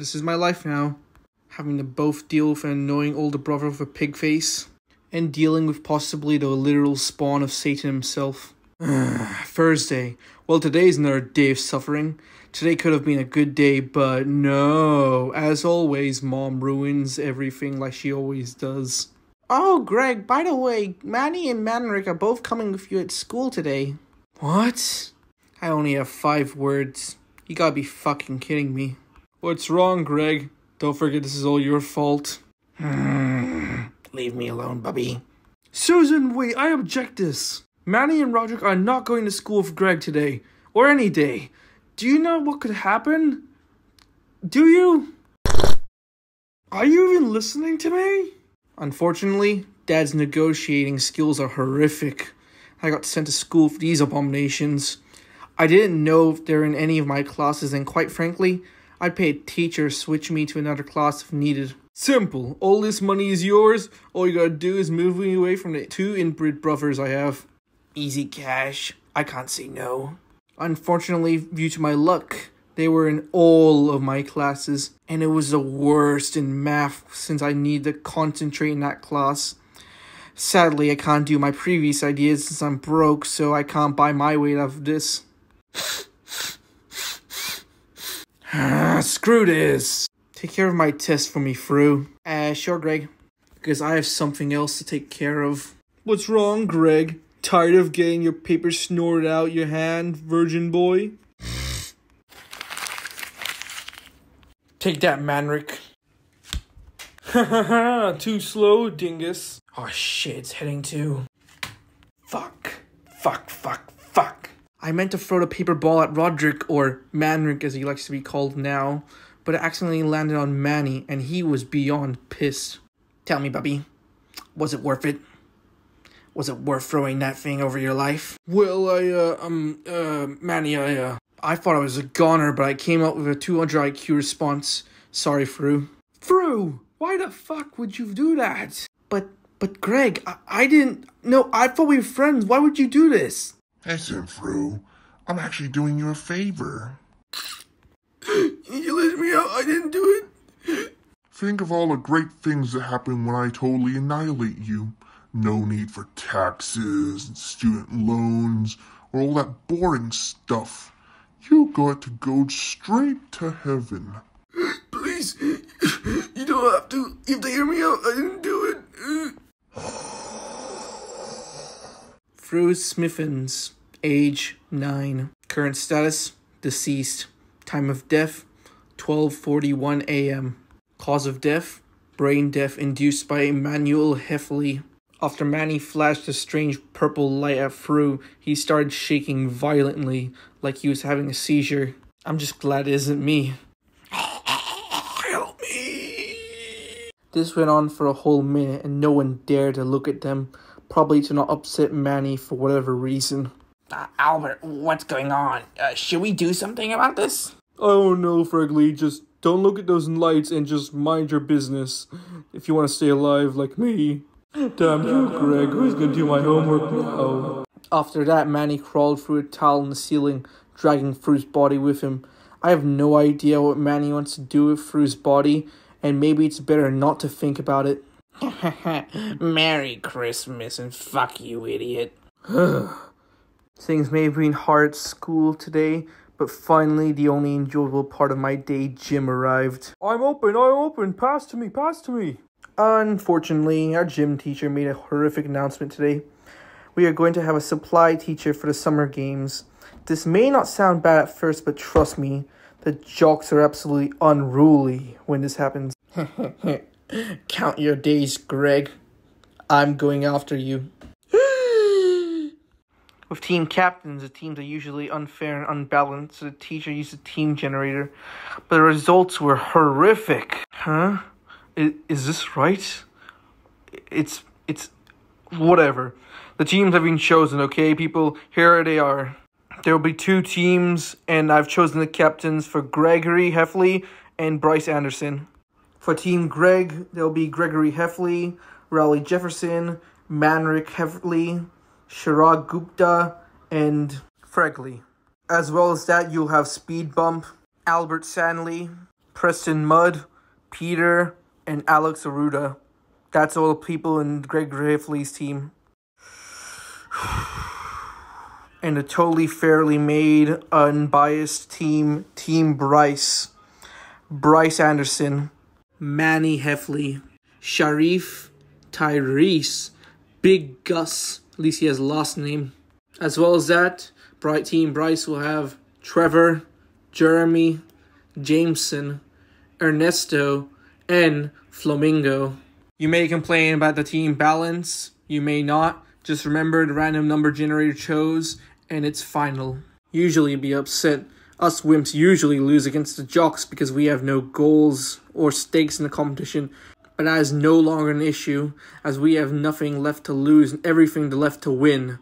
This is my life now. Having to both deal with an annoying older brother with a pig face, and dealing with possibly the literal spawn of Satan himself. Thursday. Well, today's another day of suffering. Today could have been a good day, but no. As always, mom ruins everything like she always does. Oh, Greg, by the way, Manny and Manrick are both coming with you at school today. What? I only have five words. You gotta be fucking kidding me. What's wrong, Greg? Don't forget this is all your fault. Leave me alone, Bubby. Susan, wait, I object this. Manny and Rodrick are not going to school with Greg today, or any day. Do you know what could happen? Do you? Are you even listening to me? Unfortunately, Dad's negotiating skills are horrific. I got sent to school for these abominations. I didn't know if they're in any of my classes, and quite frankly, I'd pay a teacher to switch me to another class if needed. Simple. All this money is yours. All you gotta do is move me away from the two inbred brothers I have. Easy cash. I can't say no. Unfortunately, due to my luck, they were in all of my classes, and it was the worst in math since I need to concentrate in that class. Sadly, I can't do my previous ideas since I'm broke, so I can't buy my way out of this. Screw this! Take care of my test for me, Fru. Uh, sure, Greg. Because I have something else to take care of. What's wrong, Greg? Tired of getting your paper snorted out your hand, virgin boy? Take that, Manrick. Too slow, dingus. Oh shit, it's heading to. Fuck. Fuck, fuck, fuck. I meant to throw the paper ball at Rodrick, or Manrick as he likes to be called now, but it accidentally landed on Manny, and he was beyond pissed. Tell me, Bubby, was it worth it? Was it worth throwing that thing over your life? Well, I, uh, um, uh, Manny, I, uh, I thought I was a goner, but I came up with a 200 IQ response. Sorry, Fru. Fru, why the fuck would you do that? But, but Greg, I, I didn't, no, I thought we were friends. Why would you do this? Listen, Fru, I'm actually doing you a favor. You let me out. I didn't do it. Think of all the great things that happen when I totally annihilate you. No need for taxes and student loans or all that boring stuff. You got to go straight to heaven. Please, you don't have to. If they hear me out, I didn't do it. Fru Smiffins, age 9. Current status, deceased. Time of death, 12.41 a.m. Cause of death, brain death induced by Emmanuel Heffley. After Manny flashed a strange purple light at Fru, he started shaking violently, like he was having a seizure. I'm just glad it isn't me. Help me! This went on for a whole minute, and no one dared to look at them, probably to not upset Manny for whatever reason. Uh, Albert, what's going on? Uh, should we do something about this? Oh no, Fregley, just don't look at those lights and just mind your business if you want to stay alive like me. Damn you, Greg, who's gonna do my homework now? After that, Manny crawled through a tile in the ceiling, dragging Fru's body with him. I have no idea what Manny wants to do with Fru's body, and maybe it's better not to think about it. Merry Christmas and fuck you, idiot. Things may have been hard at school today, but finally the only enjoyable part of my day, gym, arrived. I'm open, I'm open, pass to me, pass to me. Unfortunately, our gym teacher made a horrific announcement today. We are going to have a supply teacher for the summer games. This may not sound bad at first, but trust me, the jocks are absolutely unruly when this happens. Count your days, Greg. I'm going after you. With team captains, the teams are usually unfair and unbalanced, so the teacher used a team generator. But the results were horrific. Huh? Is, is this right? It's it's whatever. The teams have been chosen, okay, people? Here they are. There will be two teams, and I've chosen the captains for Gregory Heffley and Bryce Anderson. For Team Greg, there'll be Gregory Heffley, Rowley Jefferson, Manrick Heffley, Chirag Gupta, and Fregley. As well as that, you'll have Speed Bump, Albert Sandy, Preston Mudd, Peter, and Alex Aruda. That's all the people in Greg Rifley's team. And a totally fairly made, unbiased team, Team Bryce. Bryce Anderson, Manny Heffley, Sharif, Tyrese, Big Gus, at least he has last name. As well as that, Bright Team Bryce will have Trevor, Jeremy, Jameson, Ernesto, and Flamingo. You may complain about the team balance, you may not. Just remember the random number generator chose, and it's final. Usually be upset. Us wimps usually lose against the jocks because we have no goals or stakes in the competition, but that is no longer an issue as we have nothing left to lose and everything left to win.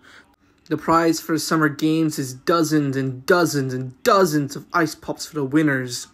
The prize for the summer games is dozens and dozens and dozens of ice pops for the winners.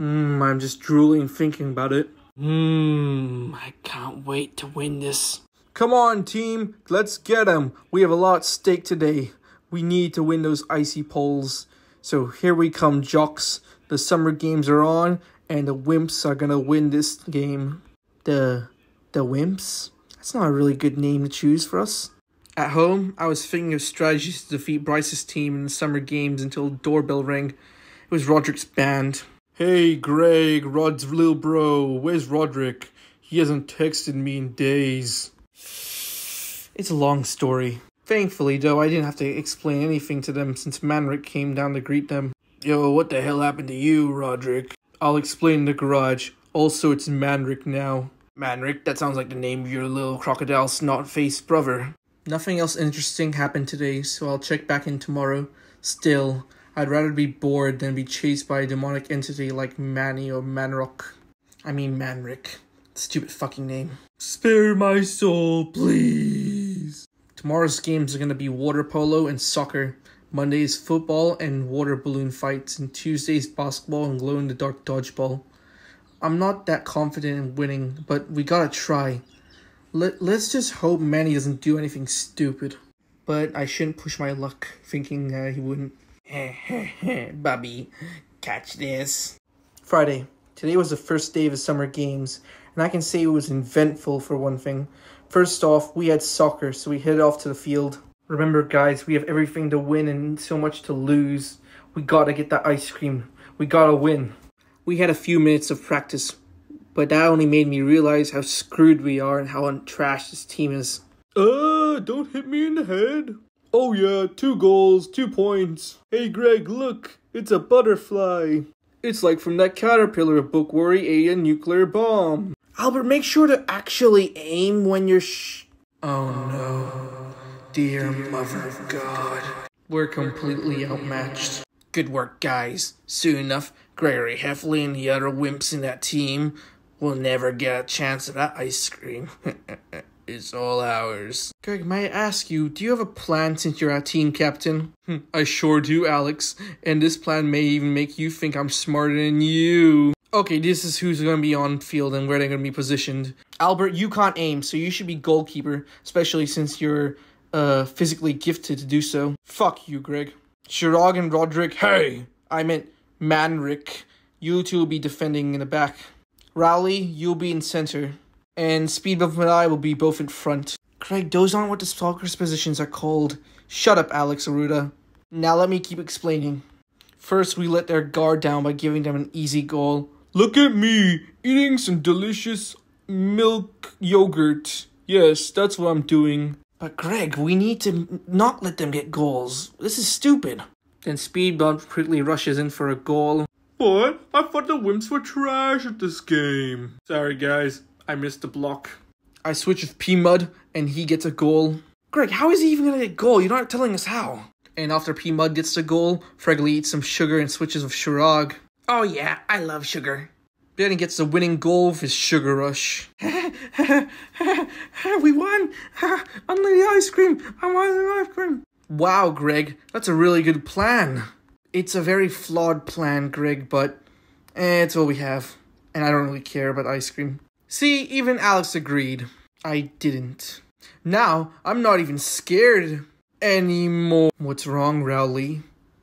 Mmm, I'm just drooling thinking about it. Mmm, I can't wait to win this. Come on, team, let's get get 'em. We have a lot at stake today. We need to win those icy poles. So here we come, jocks. The summer games are on, and the Wimps are gonna win this game. The the Wimps? That's not a really good name to choose for us. At home, I was thinking of strategies to defeat Bryce's team in the summer games until the doorbell rang. It was Rodrick's band. Hey, Greg, Rod's little bro. Where's Rodrick? He hasn't texted me in days. It's a long story. Thankfully, though, I didn't have to explain anything to them since Manrick came down to greet them. Yo, what the hell happened to you, Rodrick? I'll explain in the garage. Also, it's Manrick now. Manrick, that sounds like the name of your little crocodile snot faced brother. Nothing else interesting happened today, so I'll check back in tomorrow. Still, I'd rather be bored than be chased by a demonic entity like Manny or Manrock. I mean Manrick. Stupid fucking name. Spare my soul, please. Tomorrow's games are going to be water polo and soccer. Monday's football and water balloon fights, and Tuesday's basketball and glow in the dark dodgeball. I'm not that confident in winning, but we gotta try. Let, let's just hope Manny doesn't do anything stupid. But I shouldn't push my luck, thinking uh, he wouldn't. Bobby, catch this. Friday. Today was the first day of the summer games, and I can say it was eventful for one thing. First off, we had soccer, so we headed off to the field. Remember, guys, we have everything to win and so much to lose. We gotta get that ice cream. We gotta win. We had a few minutes of practice, but that only made me realize how screwed we are and how untrashed this team is. Uh, don't hit me in the head. Oh yeah, two goals, two points. Hey Greg, look, it's a butterfly. It's like from that caterpillar book where he ate a nuclear bomb. Albert, make sure to actually aim when you're sh- Oh no. Dear Mother of God. We're completely outmatched. Good work, guys. Soon enough, Gregory Heffley and the other wimps in that team will never get a chance at that ice cream. it's all ours. Greg, may I ask you, do you have a plan since you're our team captain? I sure do, Alex. And this plan may even make you think I'm smarter than you. Okay, this is who's going to be on field and where they're going to be positioned. Albert, you can't aim, so you should be goalkeeper, especially since you're uh physically gifted to do so. Fuck you, Greg. Chirag and Rodrick, hey! I meant Manrick. You two will be defending in the back. Rowley, you'll be in center. And Speedbuff and I will be both in front. Craig, those aren't what the soccer's positions are called. Shut up, Alex Aruda. Now let me keep explaining. First, we let their guard down by giving them an easy goal. Look at me, eating some delicious milk yogurt. Yes, that's what I'm doing. But Greg, we need to not let them get goals. This is stupid. Then Speed Bump quickly rushes in for a goal. What? I thought the Wimps were trash at this game. Sorry, guys. I missed the block. I switch with P Mud, and he gets a goal. Greg, how is he even gonna get a goal? You're not telling us how. And after P Mud gets the goal, Fregley eats some sugar and switches with Chirag. Oh yeah, I love sugar. Then gets the winning goal with his sugar rush. we won! Unlike the ice cream! I want the ice cream! Wow, Greg, that's a really good plan. It's a very flawed plan, Greg, but eh, it's what we have. And I don't really care about ice cream. See, even Alex agreed. I didn't. Now, I'm not even scared anymore. What's wrong, Rowley?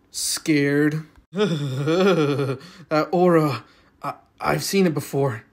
Scared? that aura. I, I've seen it before.